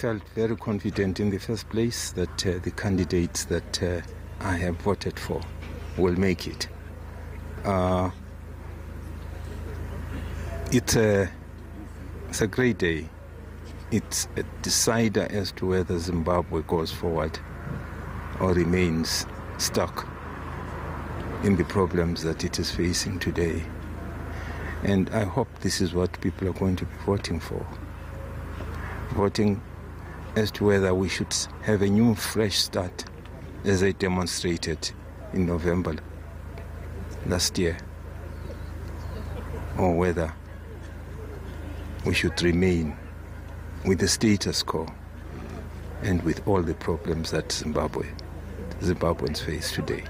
felt very confident in the first place that uh, the candidates that uh, I have voted for will make it. Uh, it's, a, it's a great day. It's a decider as to whether Zimbabwe goes forward or remains stuck in the problems that it is facing today. And I hope this is what people are going to be voting for. Voting as to whether we should have a new, fresh start, as I demonstrated in November last year, or whether we should remain with the status quo and with all the problems that Zimbabwe, Zimbabweans face today.